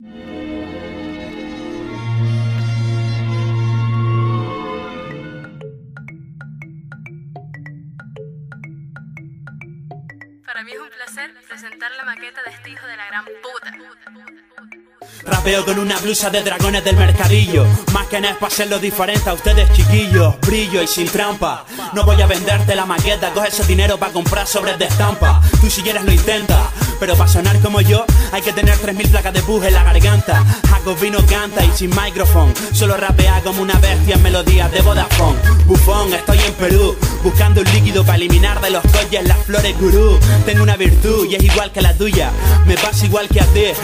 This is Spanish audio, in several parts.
Para mí es un placer presentar la maqueta de este hijo de la gran puta. Rapeo con una blusa de dragones del mercadillo. Más que nada es para hacerlo diferente a ustedes chiquillos. Brillo y sin trampa. No voy a venderte la maqueta Coge ese dinero para comprar sobres de estampa. Tú si quieres lo intentas Pero para sonar como yo Hay que tener 3000 placas de buje en la garganta. Vino canta y sin micrófono Solo rapea como una bestia en melodías de Vodafone. Bufón, estoy en Perú Buscando un líquido para eliminar de los colles las flores gurú. Tengo una virtud y es igual que la tuya Me pasa igual que a ti, ¿eh?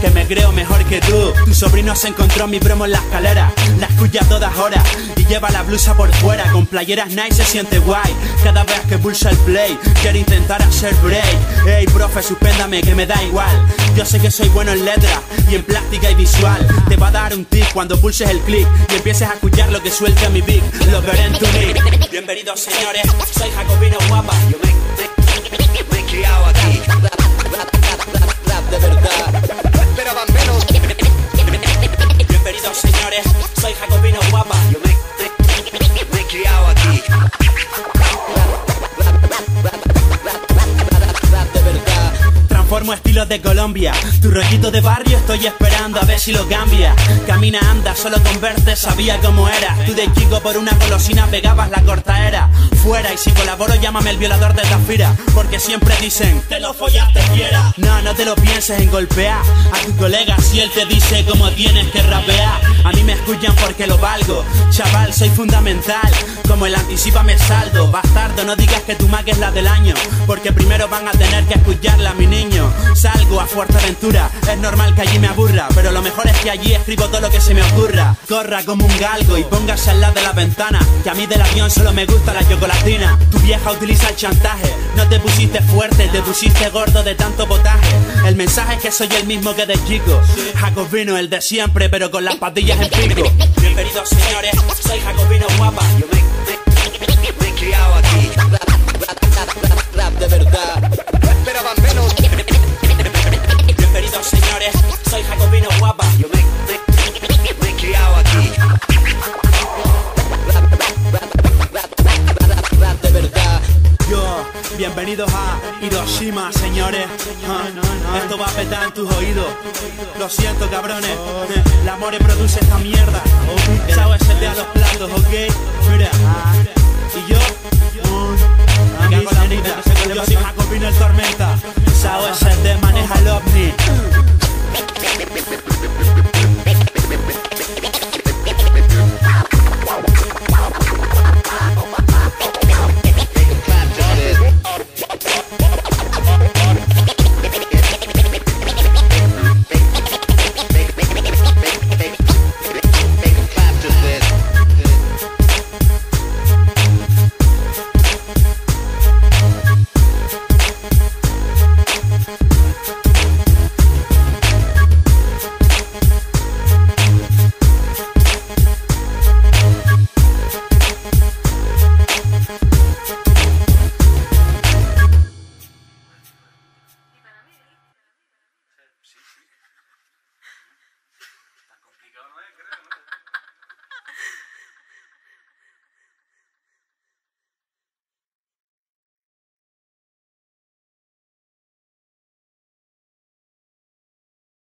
que me creo mejor que tú. Tu sobrino se encontró mi promo en la escalera La escucha todas horas y lleva la blusa por fuera Con playeras nice se siente guay Cada vez que pulsa el play Quiero intentar hacer break. Ey profe suspéndame que me da igual. Yo sé que soy bueno en letras y en plástica y visual. Te va a dar un tic cuando pulses el click Y empieces a escuchar lo que suelta mi beat. Lo veré en tu nick Bienvenidos señores, soy Jacobino Guapa. Yo me, me, me he criado aquí de Colombia. Tu rollito de barrio estoy esperando a ver si lo cambia. Camina, anda, solo con verte sabía cómo era. Tú de chico por una golosina pegabas la cortaera Y si colaboro llámame el violador de Tafira Porque siempre dicen Te lo follaste quiera No, no te lo pienses en golpear A tu colega si él te dice cómo tienes que rapear. A mí me escuchan porque lo valgo. Chaval, soy fundamental. Como el anticipa me saldo Bastardo, no digas que tu Mac es la del año Porque primero van a tener que escucharla mi niño. Salgo a Fuerteventura. Es normal que allí me aburra Pero lo mejor es que allí escribo todo lo que se me ocurra. Corra como un galgo y póngase al lado de la ventana Que a mí del avión solo me gusta la chocolatina Tu vieja utiliza el chantaje. No te pusiste fuerte, te pusiste gordo de tanto potaje. El mensaje es que soy el mismo que de chico. Jacobino, el de siempre, pero con las patillas en pico. Bienvenidos señores, soy Jacobino guapa. Yo me, me, bienvenidos a Hiroshima, señores. Ah, Esto va a petar en tus oídos. Lo siento, cabrones. La More produce esta mierda. De a los platos, ¿ok? Mira. Y yo